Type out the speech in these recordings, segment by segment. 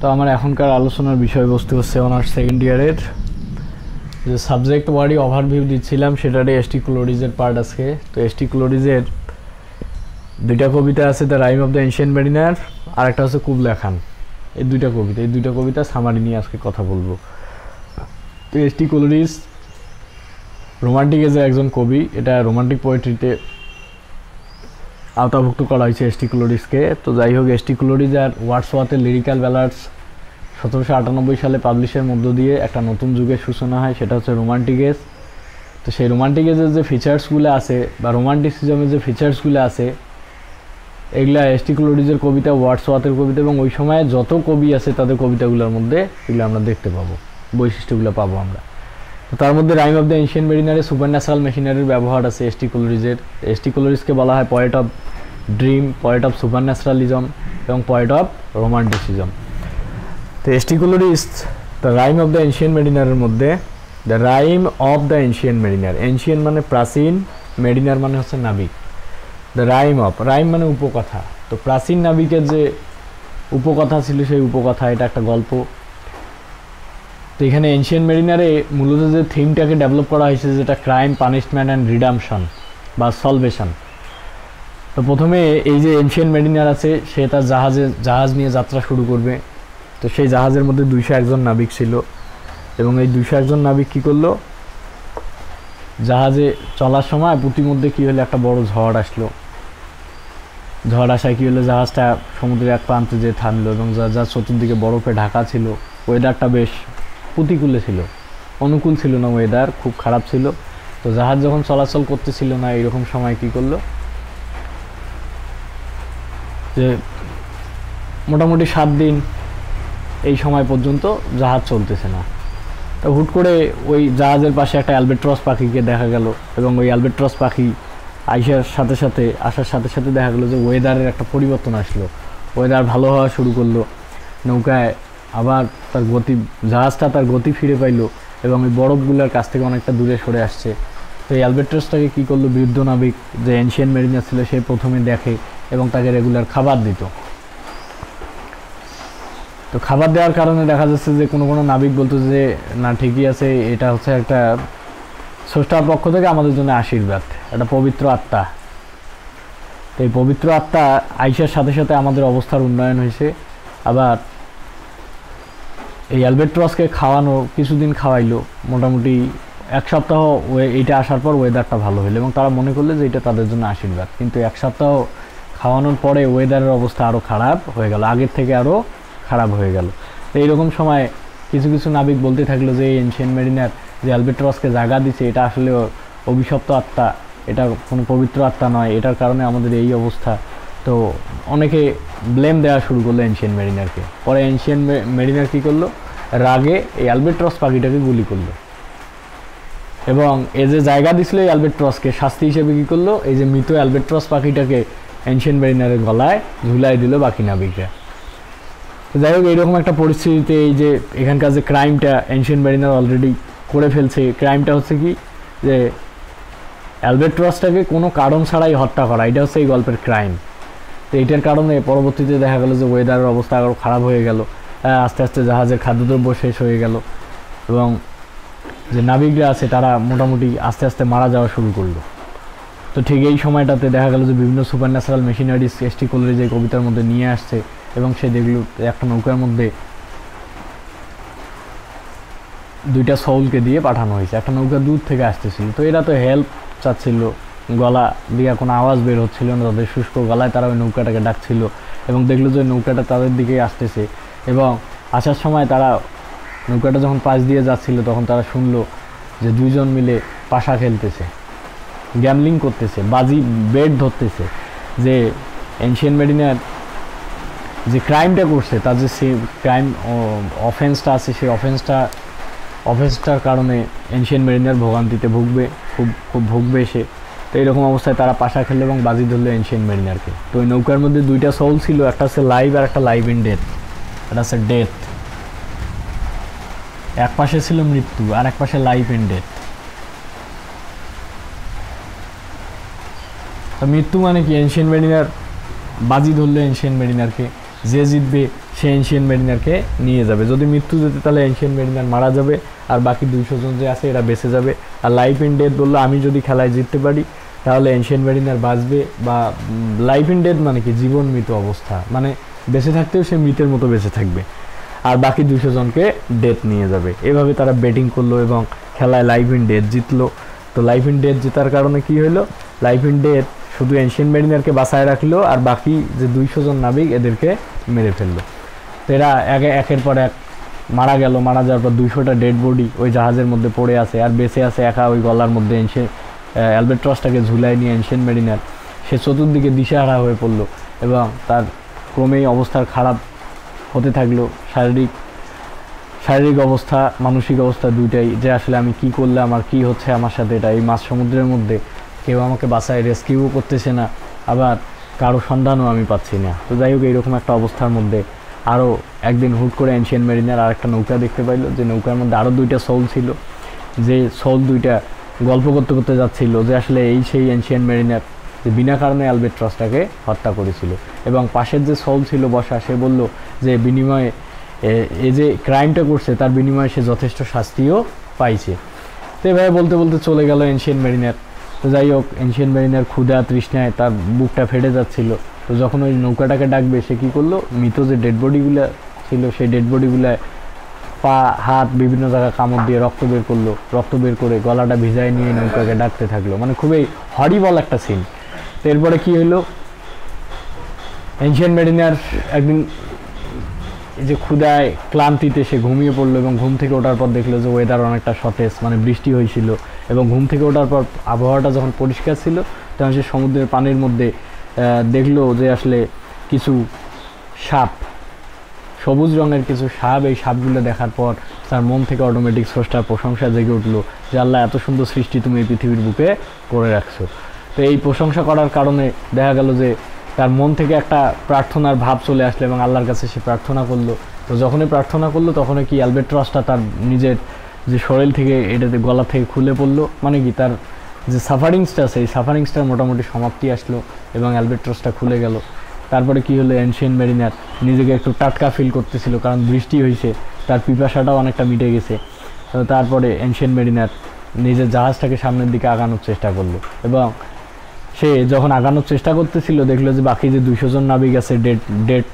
তো আমার এখনকার আলোচনার বিষয়বস্তু হচ্ছে অনার্স সেকেন্ড ইয়ারের যে সাবজেক্ট ওয়ার্ডই ওভারভিউ দিচ্ছিলাম, সেটারই এসটি ক্লোরিজের পার্ট আজকে। তো এসটি ক্লোরিজের দুইটা কবিতা আছে the rime of the ancient mariner আর একটা হচ্ছে কুবলা খান এই দুইটা কবিতা, এই দুইটা কবিতা সামারি নিয়ে আজকে কথা বলব। তো এসটি ক্লোরিজ রোমান্টিক এজের একজন কবি, এটা রোমান্টিক পোয়েট্রিতে আওতাভুক্ত করা হয়েছে এসটি ক্লোরিজকে তো যাই হোক এসটি ক্লোরিজ আর ওয়াটসওয়াতের লিরিক্যাল ব্যালার্স সতেরোশো আটানব্বই সালে পাবলিশের মধ্য দিয়ে একটা নতুন যুগের সূচনা হয়, সেটা হচ্ছে রোমান্টিক এজ তো সেই রোমান্টিক যে ফিচার্সগুলো আছে বা রোমান্টিসিজমের যে ফিচার্সগুলো আছে, এগুলা এসটি ক্লোরিজের কবিতা ওয়াটসওয়াতের কবিতা এবং ওই সময়ে যত কবি আছে তাদের কবিতাগুলোর মধ্যে এগুলো আমরা দেখতে পাবো, বৈশিষ্ট্যগুলো পাবো আমরা। তার মধ্যে রাইম অফ দ্য এনশিয়ান মেরিনারে সুপার ন্যাচারাল মেশিনারির ব্যবহার আছে এসটি ক্লোরিজের এসটি ক্লোরিজকে বলা হয় poet of dream poet of super naturalism এবং পয়েট অফ রোমান্টিসিজম তো ST Coleridge the rime of the ancient মেরিনারের মধ্যে the rime of the ancient mariner ancient মানে প্রাচীন মেরিনার মানে হচ্ছে নাবিক। দ্য রাইম অফ রাইম মানে উপকথা। তো প্রাচীন নাবিকের যে উপকথা ছিল, সেই উপকথা, এটা একটা গল্প। তো এখানে এনশিয়ান মেরিনারে মূলত যে থিমটাকে ডেভেলপ করা হয়েছে যেটা ক্রাইম পানিশমেন্ট অ্যান্ড রিডামশন বা সলভেশন তো প্রথমে এই যে এনশিয়ান মেরিনার আছে, সে তার জাহাজে, জাহাজ নিয়ে যাত্রা শুরু করবে। তো সেই জাহাজের মধ্যে দুইশো একজন নাবিক ছিল এবং এই দুইশো একজন নাবিক কী করল? জাহাজে চলার সময় প্রতিমধ্যে কী হলো? একটা বড় ঝড় আসলো। ঝড় আসায় কী হলো? জাহাজটা সমুদ্রের এক প্রান্তে যেয়ে থামলো এবং যা যা চতুর্দিকে বরফে ঢাকা ছিল ওয়েদারটা বেশ প্রতিকূলে ছিল। অনুকূল ছিল না ওয়েদার খুব খারাপ ছিল। তো জাহাজ যখন চলাচল করতেছিল না এরকম সময় কি করল? যে মোটামুটি সাত দিন এই সময় পর্যন্ত জাহাজ চলতেছে না। তো হুট করে ওই জাহাজের পাশে একটা অ্যালবেট্রস পাখিকে দেখা গেল এবং ওই অ্যালবেট্রস পাখি আইসার সাথে সাথে, আসার সাথে সাথে দেখা গেলো যে ওয়েদারের একটা পরিবর্তন আসলো। ওয়েদার ভালো হওয়া শুরু করল। নৌকায় আবার তার গতি, জাহাজটা তার গতি ফিরে পাইলো এবং ওই বরফগুলোর কাছ থেকে অনেকটা দূরে সরে আসছে। তো এই অ্যালবেট্রাসটাকে কী করল? বৃদ্ধ নাবিক যে এনশিয়ান মেরিনার ছিল, সে প্রথমে দেখে এবং তাকে রেগুলার খাবার দিত। তো খাবার দেওয়ার কারণে দেখা যাচ্ছে যে কোনো কোনো নাবিক বলতো যে, না, ঠিকই আছে, এটা হচ্ছে একটা স্রষ্টার পক্ষ থেকে আমাদের জন্য আশীর্বাদ, একটা পবিত্র আত্মা। তো এই পবিত্র আত্মা আইসার সাথে সাথে আমাদের অবস্থার উন্নয়ন হয়েছে। আবার এই অ্যালবেট্রসকে খাওয়ানো, কিছুদিন খাওয়াইলো, মোটামুটি এক সপ্তাহ এইটা আসার পর ওয়েদারটা ভালো হলো এবং তারা মনে করলে যে এটা তাদের জন্য আশীর্বাদ। কিন্তু এক সপ্তাহ খাওয়ানোর পরে ওয়েদারের অবস্থা আরও খারাপ হয়ে গেল, আগের থেকে আরও খারাপ হয়ে গেল। তো এইরকম সময় কিছু কিছু নাবিক বলতে থাকল যে, এই এনশিয়ান মেরিনার যে অ্যালবেট্রসকে জায়গা দিচ্ছে এটা আসলে অভিশপ্ত আত্মা, এটা কোনো পবিত্র আত্মা নয়, এটার কারণে আমাদের এই অবস্থা তো অনেকে ব্লেম দেওয়া শুরু করল এনশিয়ান মেরিনারকে পরে এনশিয়ান মেরিনার কী করল? রাগে এই অ্যালবেট্রস পাখিটাকে গুলি করল। এবং এ যে জায়গা দিছিল এই অ্যালবেট্রসকে শাস্তি হিসেবে কী করল? এই যে মৃত অ্যালবেট্রস পাখিটাকে এনশিয়ান মেরিনারের গলায় ঝুলাই দিল বাকি নাবিকরা। তো যাই হোক, এইরকম একটা পরিস্থিতিতে এই যে এখানকার যে ক্রাইমটা এনশিয়ান মেরিনার অলরেডি করে ফেলছে ক্রাইমটা হচ্ছে কি? যে অ্যালবেট্রসটাকে কোনো কারণ ছাড়াই হত্যা করা, এটা হচ্ছে এই গল্পের ক্রাইম তো এইটার কারণে পরবর্তীতে দেখা গেলো যে ওয়েদারের অবস্থা আরও খারাপ হয়ে গেল। আস্তে আস্তে জাহাজের খাদ্যদ্রব্য শেষ হয়ে গেল এবং যে নাবিকরা আছে তারা মোটামুটি আস্তে আস্তে মারা যাওয়া শুরু করল। তো ঠিক এই সময়টাতে দেখা গেল যে বিভিন্ন super natural machineries ST Coleridge যে কবিতার মধ্যে নিয়ে আসছে এবং সে দেখল একটা নৌকার মধ্যে দুইটা সৌলকে দিয়ে পাঠানো হয়েছে। একটা নৌকা দূর থেকে আসতেছিল। তো এরা তো হেল্প চাচ্ছিল গলা দিয়ে কোনো আওয়াজ বের হচ্ছিল না, তাদের শুষ্ক গলায় তারা ওই নৌকাটাকে ডাকছিল এবং দেখল যে নৌকাটা তাদের দিকেই আসতেছে এবং আসার সময় তারা নৌকাটা যখন পাশ দিয়ে যাচ্ছিল তখন তারা শুনলো যে দুইজন মিলে পাশা খেলতেছে গ্যামলিং করতেছে, বাজি বেড ধরতেছে যে এনশিয়ান মেডিনার যে ক্রাইমটা করছে, তার যে সে ক্রাইম অফেন্সটা আছে, সেই অফেন্সটা অফেন্সটার কারণে এনশিয়ান মেরিনার ভোগান্তিতে ভুগবে, খুব খুব ভুগবে সে। তো এরকম অবস্থায় তারা পাশা খেললো এবং বাজি ধরলো এনশিয়ান মেরিনারকে। তো ওই নৌকার মধ্যে দুইটা সোল ছিল, একটা হচ্ছে লাইভ আর একটা লাইভ ইন ডেথ একটা হচ্ছে ডেথ এক পাশে ছিল মৃত্যু আর এক পাশে লাইফ ইন ডেথ তো মৃত্যু মানে কি? এনশিয়ান মেরিনার বাজি ধরলো এনশিয়ান মেরিনারকে। যে জিতবে সে এনশিয়ান মেরিনারকে নিয়ে যাবে। যদি মৃত্যু যেতে তাহলে এনশিয়ান মেরিনার মারা যাবে, আর বাকি দুইশো জন যে আছে এরা বেঁচে যাবে। আর লাইফ ইন ডেথ বলল, আমি যদি খেলায় জিততে পারি, তাহলে এনশিয়ান মেরিনার বাঁচবে বা লাইফ ইন ডেথ মানে কি? জীবন মৃত অবস্থা। মানে বেঁচে থাকতেও সে মৃতের মতো বেঁচে থাকবে। আর বাকি দুশো জনকে ডেথ নিয়ে যাবে। এভাবে তারা ব্যাটিং করল এবং খেলায় লাইফ ইন ডেথ জিতলো। তো লাইফ ইন ডেথ জেতার কারণে কি হলো লাইফ ইন ডেথ শুধু এনশিয়ান মেরিনারকে বাঁচায় রাখল আর বাকি যে দুইশো জন নাবিক এদেরকে মেরে ফেলল। তো এরা একে একের পর এক মারা গেল। মারা যাওয়ার পর দুইশোটা ডেড বডি ওই জাহাজের মধ্যে পড়ে আছে আর বেঁচে আছে একা ওই গলার মধ্যে এনশে অ্যালবেট্রসটাকে ঝুলাই নিয়ে এনশিয়ান মেরিনার সে চতুর্দিকে দিশেহারা হয়ে পড়ল এবং তার ক্রমেই অবস্থার খারাপ হতে থাকল। শারীরিক শারীরিক অবস্থা, মানসিক অবস্থা দুইটাই যে আসলে আমি কি করলে আমার কি হচ্ছে আমার সাথে এটা এই মাছ সমুদ্রের মধ্যে। কেউ আমাকে বাসায় রেস্কিউও করতেছে না, আবার কারও সন্ধানও আমি পাচ্ছি না। তো যাই হোক, এইরকম একটা অবস্থার মধ্যে আরও একদিন হুট করে এনশিয়ান মেরিনার আর একটা নৌকা দেখতে পাইলো, যে নৌকার মধ্যে আরও দুইটা সোল ছিল। যে সোল দুইটা গল্প করতে করতে যাচ্ছিল যে আসলে এই সেই এনশিয়ান মেরিনার যে বিনা কারণে অ্যালবেট্রসটাকে হত্যা করেছিল। এবং পাশের যে সোল ছিল বসা, সে বলল যে বিনিময়ে এ- যে ক্রাইমটা করছে, তার বিনিময়ে সে যথেষ্ট শাস্তিও পাইছে। তো এভাবে বলতে বলতে চলে গেল এনশিয়ান মেরিনার তো যাই হোক এনশিয়ান মেরিনার ক্ষুদা তৃষ্ণায় তার বুকটা ফেটে যাচ্ছিল। তো যখন ওই নৌকাটাকে ডাকবে, সে কী করল? মৃত যে ডেড বডিগুলো ছিল, সেই ডেড বডিগুলায় পা, হাত বিভিন্ন জায়গায় কামড় দিয়ে রক্ত বের করল। রক্ত বের করে গলাটা ভিজায় নিয়ে নৌকাকে ডাকতে থাকল। মানে খুবই হরিবল একটা সিন তো এরপরে কী হলো? এনশিয়ান মেরিনার একদিন যে ক্ষুদায় ক্লান্তিতে সে ঘুমিয়ে পড়ল এবং ঘুম থেকে ওঠার পর দেখল যে ওয়েদার অনেকটা সতেজ মানে বৃষ্টি হয়েছিল। এবং ঘুম থেকে ওঠার পর আবহাওয়াটা যখন পরিষ্কার ছিল, তখন সে সমুদ্রের পানির মধ্যে দেখল যে আসলে কিছু সাপ, সবুজ রঙের কিছু সাপ, এই সাপগুলো দেখার পর তার মন থেকে অটোমেটিক স্রষ্টার প্রশংসা জেগে উঠল যে, আল্লাহ, এত সুন্দর সৃষ্টি তুমি এই পৃথিবীর বুকে করে রাখছো। তো এই প্রশংসা করার কারণে দেখা গেল যে তার মন থেকে একটা প্রার্থনার ভাব চলে আসলো এবং আল্লাহর কাছে সে প্রার্থনা করল। তো যখনই প্রার্থনা করল, তখনই কি অ্যালবেট্রসটা তার নিজের যে শরীর থেকে এটাতে গলা থেকে খুলে পড়ল মানে কি তার যে সাফারিংসটা আছে এই সাফারিংসটার মোটামুটি সমাপ্তি আসলো এবং অ্যালবেট্রসটা খুলে গেল। তারপরে কি হলো এনশিয়ান মেরিনার নিজেকে একটু টাটকা ফিল করতেছিল কারণ বৃষ্টি হয়েছে তার পিপাসাটাও অনেকটা মিটে গেছে। তারপরে এনশিয়ান মেরিনার নিজের জাহাজটাকে সামনের দিকে আগানোর চেষ্টা করল এবং সে যখন আগানোর চেষ্টা করতেছিল, দেখল যে বাকি যে দুইশো জন নাবিক আছে ডেড ডেড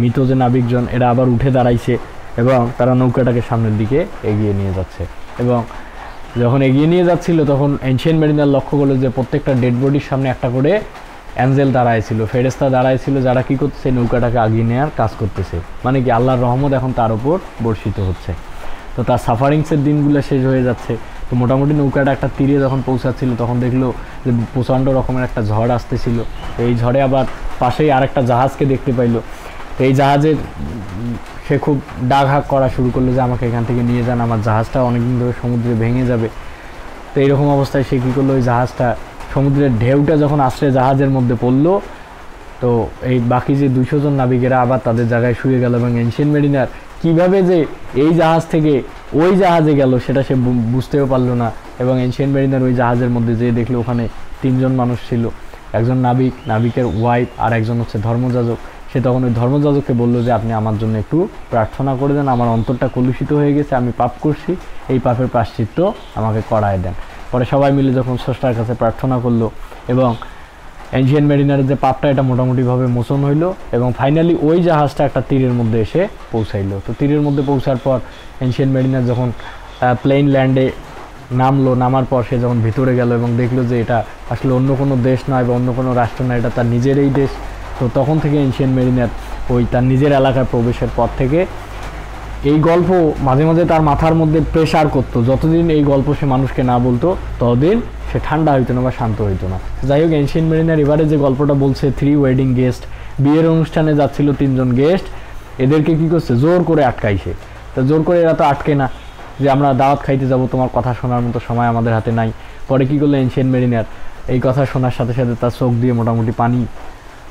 মৃত যে নাবিকজন, এরা আবার উঠে দাঁড়াইছে। এবং তারা নৌকাটাকে সামনের দিকে এগিয়ে নিয়ে যাচ্ছে। এবং যখন এগিয়ে নিয়ে যাচ্ছিল, তখন এনশিয়ান মেরিনার লক্ষ্য করল যে প্রত্যেকটা ডেড বডির সামনে একটা করে অ্যাঞ্জেল দাঁড়াইছিল। ফেরেস্তা দাঁড়াইছিল যারা কী করতেছে নৌকাটাকে আগিয়ে নেওয়ার কাজ করতেছে। মানে কি, আল্লাহর রহমত এখন তার উপর বর্ষিত হচ্ছে। তো তার সাফারিংসের দিনগুলো শেষ হয়ে যাচ্ছে। তো মোটামুটি নৌকাটা একটা তীরে যখন পৌঁছাচ্ছিল, তখন দেখল যে প্রচণ্ড রকমের একটা ঝড় আসতেছিল। এই ঝড়ে আবার পাশেই আরেকটা জাহাজকে দেখতে পাইলো। তো এই জাহাজের সে খুব ডাক হাক করা শুরু করল যে আমাকে এখান থেকে নিয়ে যান, আমার জাহাজটা অনেকদিন ধরে সমুদ্রে ভেঙে যাবে। তো এইরকম অবস্থায় সে কী করল, ওই জাহাজটা, সমুদ্রের ঢেউটা যখন আসলে জাহাজের মধ্যে পড়ল, তো এই বাকি যে দুশো জন নাবিকেরা আবার তাদের জায়গায় শুয়ে গেল এবং এনশিয়ান মেরিনার কীভাবে যে এই জাহাজ থেকে ওই জাহাজে গেল সেটা সে বুঝতেও পারল না এবং এনশিয়ান মেরিনার ওই জাহাজের মধ্যে যেয়ে দেখল ওখানে তিনজন মানুষ ছিল। একজন নাবিক, নাবিকের ওয়াইফ আর একজন হচ্ছে ধর্মযাজক। সে তখন ওই ধর্মযাজককে বলল যে, আপনি আমার জন্য একটু প্রার্থনা করে দেন, আমার অন্তরটা কলুষিত হয়ে গেছে, আমি পাপ করছি, এই পাপের প্রাশ্চিত্য আমাকে করায় দেন। পরে সবাই মিলে যখন স্রষ্টার কাছে প্রার্থনা করল এবং এনশিয়ান মেরিনারের যে পাপটা, এটা মোটামুটিভাবে মোচন হইল এবং ফাইনালি ওই জাহাজটা একটা তীরের মধ্যে এসে পৌঁছাইলো। তো তীরের মধ্যে পৌঁছার পর এনশিয়ান মেরিনার যখন প্লেন ল্যান্ডে নামলো, নামার পর সে যখন ভিতরে গেল এবং দেখল যে এটা আসলে অন্য কোনো দেশ নয় বা অন্য কোনো রাষ্ট্র নয়, এটা তার নিজেরই দেশ তো তখন থেকে এনশিয়ান মেরিনার ওই তার নিজের এলাকায় প্রবেশের পর থেকে এই গল্প মাঝে মাঝে তার মাথার মধ্যে প্রেশার করতো। যতদিন এই গল্প সে মানুষকে না বলতো, ততদিন সে ঠান্ডা হইতো না বা শান্ত হইতো না। যাই হোক এনশিয়ান মেরিনার এবারে যে গল্পটা বলছে থ্রি ওয়েডিং গেস্ট বিয়ের অনুষ্ঠানে যাচ্ছিল তিনজন গেস্ট এদেরকে কি করছে? জোর করে আটকাইছে। তো জোর করে এরা তো আটকে না যে আমরা দাওয়াত খাইতে যাব, তোমার কথা শোনার মতো সময় আমাদের হাতে নাই। পরে কি করল এনশিয়ান মেরিনার এই কথা শোনার সাথে সাথে তার চোখ দিয়ে মোটামুটি পানি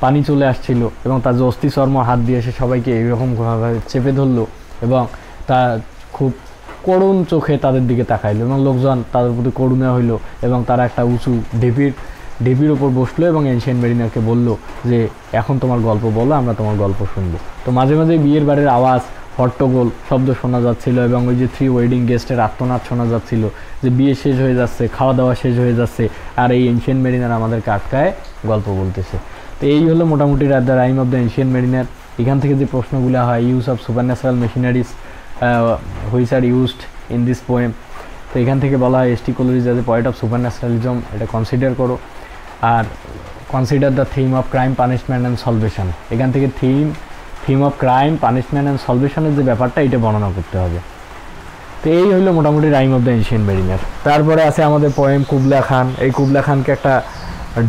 পানি চলে আসছিল এবং তার যে অস্থি চর্ম, হাত দিয়ে সে সবাইকে এইরকম ভাবে চেপে ধরলো এবং তা খুব করুণ চোখে তাদের দিকে তাকাইলো এবং লোকজন তাদের প্রতি করুণা হইল এবং তারা একটা উঁচু ঢিপির ঢেপির ওপর বসল এবং এনশিয়ান মেরিনারকে বলল যে, এখন তোমার গল্প বলো, আমরা তোমার গল্প শুনব। তো মাঝে মাঝে বিয়ের বাড়ির আওয়াজ, হট্টগোল শব্দ শোনা যাচ্ছিল এবং ওই যে থ্রি ওয়েডিং গেস্টের আত্মনাদ শোনা যাচ্ছিল যে, বিয়ে শেষ হয়ে যাচ্ছে খাওয়া দাওয়া শেষ হয়ে যাচ্ছে। আর এই এনশিয়ান মেরিনার আমাদেরকে আটকায় গল্প বলতেছে। তো এই হলো মোটামুটি the rime of the ancient mariner. এখান থেকে যে প্রশ্নগুলো হয় use of super natural machineries which are used in this poem তো এখান থেকে বলা হয় ST Coleridge as a point of super naturalism এটা কনসিডার করো। আর consider the theme of crime punishment and salvation এখান থেকে theme theme of crime punishment and সলভেশনের যে ব্যাপারটা, এটা বর্ণনা করতে হবে। তো এই হলো মোটামুটি rime of the ancient mariner. তারপরে আছে আমাদের পোয়েম কুবলা খান। এই কুবলা খানকে একটা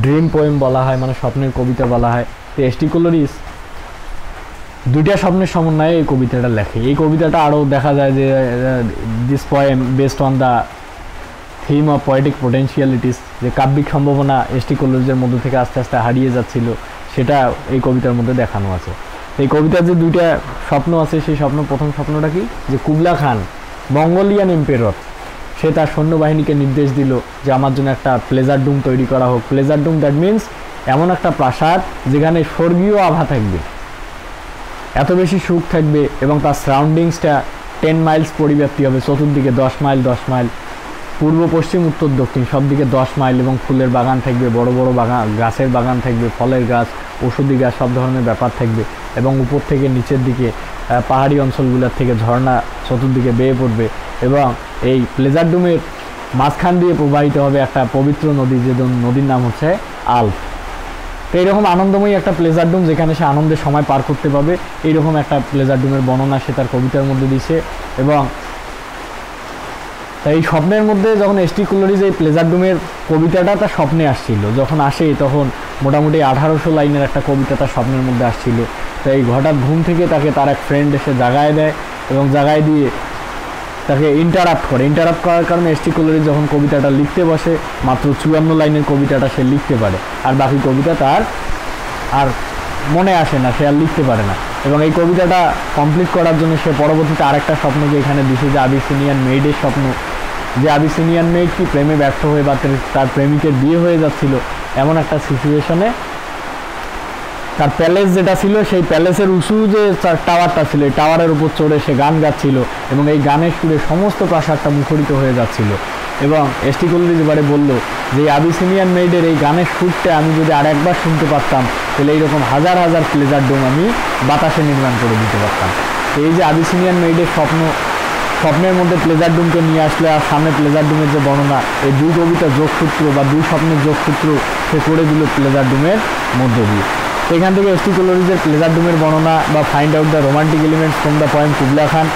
ড্রিম পোয়েম বলা হয় মানে স্বপ্নের কবিতা বলা হয়। তো এসটি কলোরিস দুইটা স্বপ্নের সমন্বয়ে এই কবিতাটা লেখে। এই কবিতাটা আরও দেখা যায় যে this poem based on the theme of poetic potentialities যে কাব্যিক সম্ভাবনা এসটি কলেজের মধ্যে থেকে আস্তে আস্তে হারিয়ে যাচ্ছিল, সেটা এই কবিতার মধ্যে দেখানো আছে। এই কবিতার যে দুইটা স্বপ্ন আছে, সেই স্বপ্ন, প্রথম স্বপ্নটা কি? যে কুবলা খান, মঙ্গোলিয়ান এম্পেরর সে তার সৈন্যবাহিনীকে নির্দেশ দিল যে আমার জন্য একটা প্লেজার ডুম তৈরি করা হোক। প্লেজার ডুম দ্যাট মিন্স এমন একটা প্রাসাদ যেখানে স্বর্গীয় আভা থাকবে। এত বেশি সুখ থাকবে এবং তার সারাউন্ডিংসটা টেন মাইলস পরিব্যাপ্তি হবে, চতুর্দিকে দশ মাইল দশ মাইল পূর্ব, পশ্চিম, উত্তর, দক্ষিণ সব দিকে দশ মাইল এবং ফুলের বাগান থাকবে, বড় বড় বাগান, গাছের বাগান থাকবে, ফলের গাছ। ওষুধি গাছ সব ধরনের ব্যাপার থাকবে এবং উপর থেকে নিচের দিকে পাহাড়ি অঞ্চলগুলোর থেকে ঝর্ণা চতুর্দিকে বেয়ে পড়বে এবং এই প্লেজার ডুমের মাঝখান দিয়ে প্রবাহিত হবে একটা পবিত্র নদী যে নদীর নাম হচ্ছে আলফ তো এইরকম আনন্দময়ী একটা প্লেজার ডুম যেখানে সে আনন্দের সময় পার করতে পাবে এইরকম একটা প্লেজার ডুমের বর্ণনা সে তার কবিতার মধ্যে দিছে এবং এই স্বপ্নের মধ্যে যখন এসটি কুলোরিজ এই প্লেজার ডুমের কবিতাটা তার স্বপ্নে আসছিল, যখন আসে তখন মোটামুটি আঠারোশো লাইনের একটা কবিতা তার স্বপ্নের মধ্যে আসছিল। তো এই হঠাৎ ঘুম থেকে তাকে তার এক ফ্রেন্ড এসে জাগায় দেয় এবং জাগায় দিয়ে তাকে ইন্টারাপ্ট করে। ইন্টারাপ্ট করার কারণে এসটি কলোরিজ যখন কবিতাটা লিখতে বসে, মাত্র চুয়ান্ন লাইনের কবিতাটা সে লিখতে পারে। আর বাকি কবিতা তার আর মনে আসে না, সে আর লিখতে পারে না। এবং এই কবিতাটা কমপ্লিট করার জন্য সে পরবর্তীতে আরেকটা স্বপ্নকে এখানে দিছে, যে আবিসিনিয়ান মেইডের স্বপ্ন। যে আবিসিনিয়ান মেইড কি প্রেমে ব্যর্থ হয়ে বা তার প্রেমিকের বিয়ে হয়ে যাচ্ছিল এমন একটা সিচুয়েশনে তার প্যালেস যেটা ছিল, সেই প্যালেসের উঁচু যে তার টাওয়ারটা ছিল টাওয়ারের উপর চড়ে সে গান গাচ্ছিল এবং এই গানের সুরে সমস্ত প্রাসাদটা মুখরিত হয়ে যাচ্ছিল। এবং এসটি কলিজ এবারে বলল যে আবিসিনিয়ান মেইডের এই গানের সুরটা আমি যদি আর একবার শুনতে পারতাম, তাহলে এইরকম হাজার হাজার প্লেজার ডোম আমি বাতাসে নির্মাণ করে দিতে পারতাম। এই যে আবিসিনিয়ান মেইডের স্বপ্ন স্বপ্নের মধ্যে প্লেজার ডুমকে নিয়ে আসলে আর সামনে প্লেজার ডুমের যে বর্ণনা, এই দুই কবিতার যোগসূত্র বা দুই স্বপ্নের যোগসূত্র সে করে দিল প্লেজার ডুমের মধ্য দিয়ে। এখান থেকে এসটি কলোরিজের প্লেজার ডুমের বর্ণনা বা find out the romantic elements from the point Kubla Khan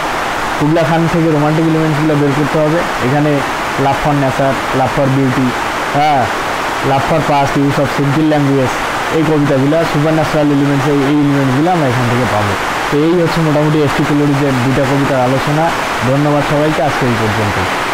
Kubla Khan থেকে রোমান্টিক এলিমেন্টসগুলো বের করতে হবে। এখানে love for nature love for beauty হ্যাঁ love for past use of simple language এই কবিতাগুলো সুপার ন্যাচারাল এলিমেন্টস এই এলিমেন্টসগুলো আমরা এখান থেকে পাবো। তো এই হচ্ছে মোটামুটি এসটি কলোরিজের দুটা কবিতার আলোচনা। ধন্যবাদ সবাইকে আজকে এই পর্যন্ত